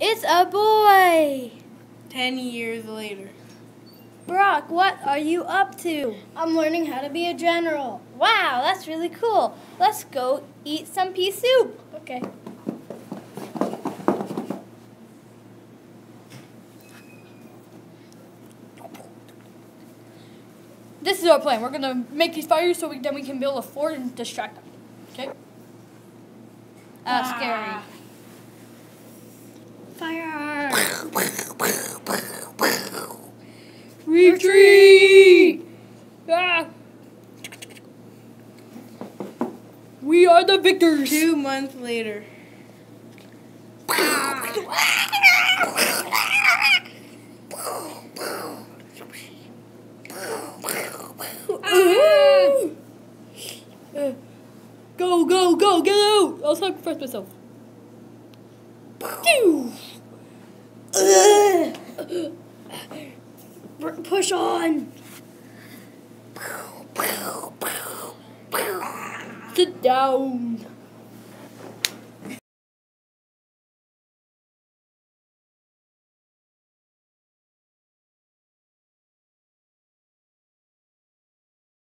It's a boy. Ten years later. Brock, what are you up to? I'm learning how to be a general. Wow, that's really cool. Let's go eat some pea soup. Okay. This is our plan. We're gonna make these fires so we, then we can build a fort and distract them. Okay? Uh, Ah. Fire! scary. Retreat! Ah. We are the victors. Two months later. Go, go, go, get out! I'll sacrifice myself. Push on! Sit down.